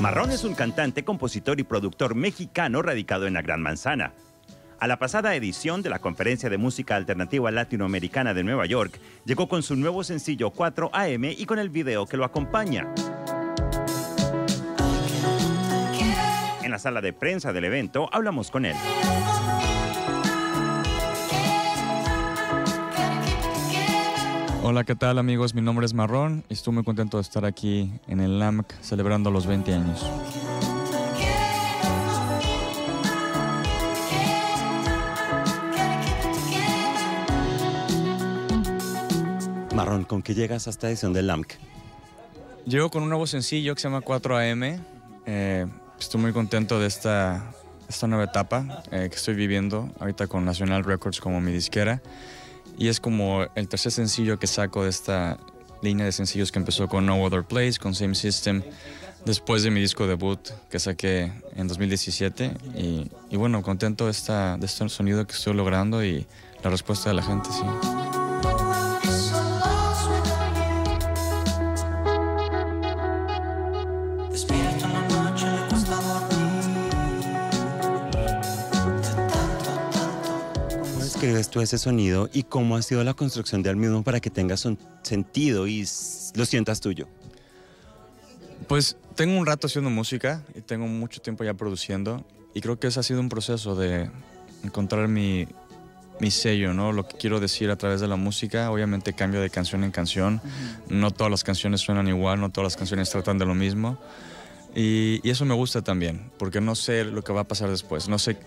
Marrón es un cantante, compositor y productor mexicano radicado en la Gran Manzana. A la pasada edición de la Conferencia de Música Alternativa Latinoamericana de Nueva York, llegó con su nuevo sencillo 4 AM y con el video que lo acompaña. En la sala de prensa del evento hablamos con él. Hola, ¿qué tal amigos? Mi nombre es Marrón y estoy muy contento de estar aquí en el LAMC celebrando los 20 años. Marrón, ¿con qué llegas a esta edición del LAMC? Llego con un nuevo sencillo que se llama 4AM. Eh, estoy muy contento de esta, esta nueva etapa eh, que estoy viviendo ahorita con National Records como mi disquera. Y es como el tercer sencillo que saco de esta línea de sencillos que empezó con No Other Place, con Same System, después de mi disco debut que saqué en 2017. Y, bueno, contento de, esta, de este sonido que estoy logrando y la respuesta de la gente, sí. Escribes tú ese sonido y cómo ha sido la construcción del mismo para que tenga son- sentido y lo sientas tuyo? Pues tengo un rato haciendo música y tengo mucho tiempo ya produciendo y creo que ese ha sido un proceso de encontrar mi, mi sello, ¿no? Lo que quiero decir a través de la música, obviamente cambio de canción en canción, no todas las canciones suenan igual, no todas las canciones tratan de lo mismo y, y eso me gusta también, porque no sé lo que va a pasar después, no sé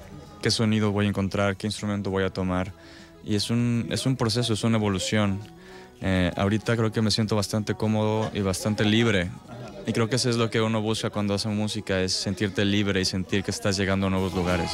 qué sonido voy a encontrar, qué instrumento voy a tomar y es un, es un proceso, es una evolución. Eh, ahorita creo que me siento bastante cómodo y bastante libre y creo que eso es lo que uno busca cuando hace música, es sentirte libre y sentir que estás llegando a nuevos lugares.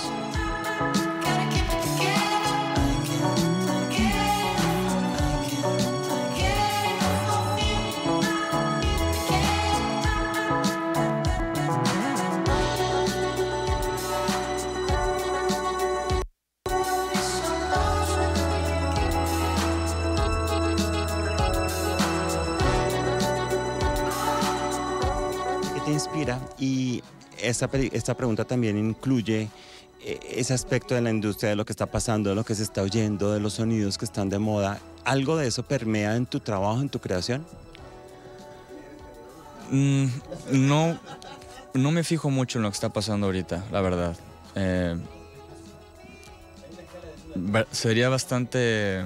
Y esta, esta pregunta también incluye eh, ese aspecto de la industria, de lo que está pasando, de lo que se está oyendo, de los sonidos que están de moda. ¿Algo de eso permea en tu trabajo, en tu creación? Mm, no, no me fijo mucho en lo que está pasando ahorita, la verdad. Eh, sería bastante...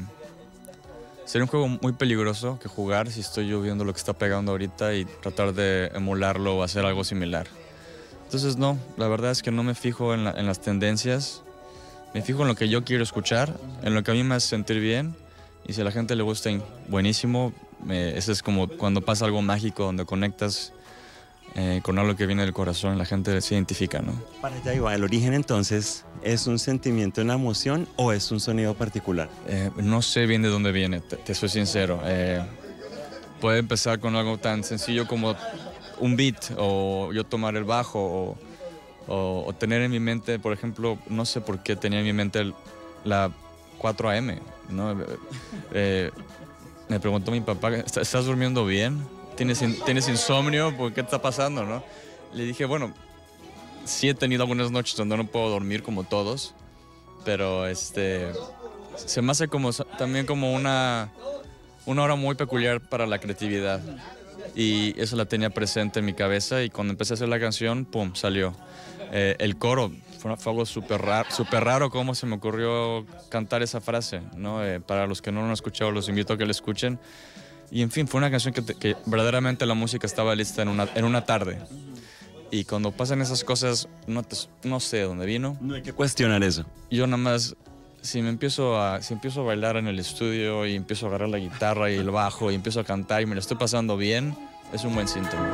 Sería un juego muy peligroso que jugar si estoy yo viendo lo que está pegando ahorita y tratar de emularlo o hacer algo similar. Entonces no, la verdad es que no me fijo en, la- en las tendencias, me fijo en lo que yo quiero escuchar, en lo que a mí me hace sentir bien y si a la gente le gusta, buenísimo. Me- ese es como cuando pasa algo mágico donde conectas eh, con algo que viene del corazón, la gente se identifica, ¿no? Para allá iba. ¿El origen entonces es un sentimiento, una emoción o es un sonido particular? Eh, no sé bien de dónde viene, te, te soy sincero. Eh, puede empezar con algo tan sencillo como un beat o yo tomar el bajo o, o- o tener en mi mente, por ejemplo, no sé por qué tenía en mi mente el- la 4AM, ¿no? Eh, me preguntó mi papá, "¿Est- ¿estás durmiendo bien? ¿Tienes, ¿Tienes insomnio? ¿Por qué está pasando, no? Le dije, bueno, sí he tenido algunas noches donde no puedo dormir como todos, pero este se me hace como también como una una hora muy peculiar para la creatividad y eso la tenía presente en mi cabeza y cuando empecé a hacer la canción pum salió Eh, el coro fue, fue algo súper raro súper raro cómo se me ocurrió cantar esa frase no Eh, para los que no lo han escuchado los invito a que la escuchen y en fin fue una canción que, te- que verdaderamente la música estaba lista en una en una tarde y cuando pasan esas cosas no te- no sé de dónde vino No hay que cuestionar eso. yo nada más, si me empiezo a, si empiezo a bailar en el estudio y empiezo a agarrar la guitarra y el bajo y empiezo a cantar y me lo estoy pasando bien, es un buen síntoma.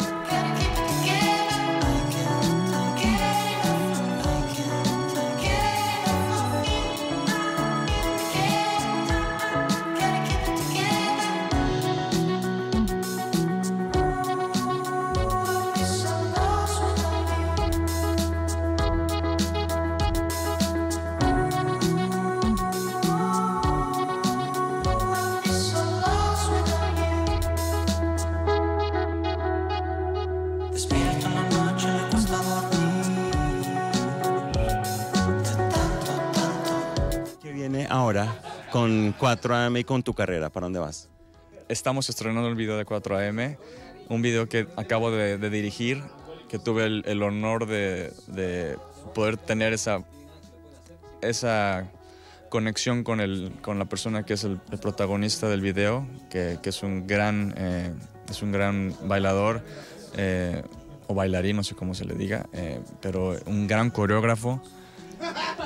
Ahora con 4AM y con tu carrera? ¿Para dónde vas? Estamos estrenando el video de 4AM, un video que acabo de, dirigir, que tuve el, honor de, poder tener esa, esa conexión con, el, con la persona que es el, protagonista del video, que, es, un gran, eh, es un gran bailador. Eh, o bailarín, no sé cómo se le diga, eh, pero un gran coreógrafo.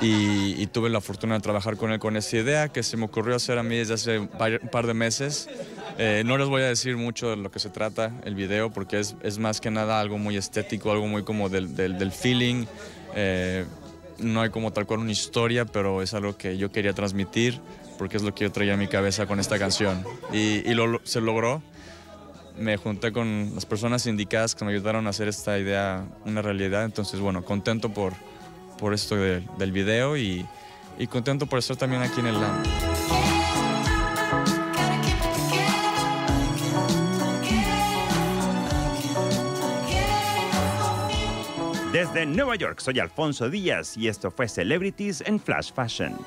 Y, tuve la fortuna de trabajar con él con esa idea que se me ocurrió hacer a mí desde hace un par de meses. Eh, no les voy a decir mucho de lo que se trata el video porque es, es más que nada algo muy estético, algo muy como del, del, feeling. Eh, no hay como tal cual una historia, pero es algo que yo quería transmitir porque es lo que yo traía en mi cabeza con esta canción. Y, y lo, se logró me junté con las personas indicadas que me ayudaron a hacer esta idea una realidad. Entonces, bueno, contento por, por esto del video y, contento por estar también aquí en el LAM. Desde Nueva York, soy Alfonso Díaz y esto fue Celebrities en Flash Fashion.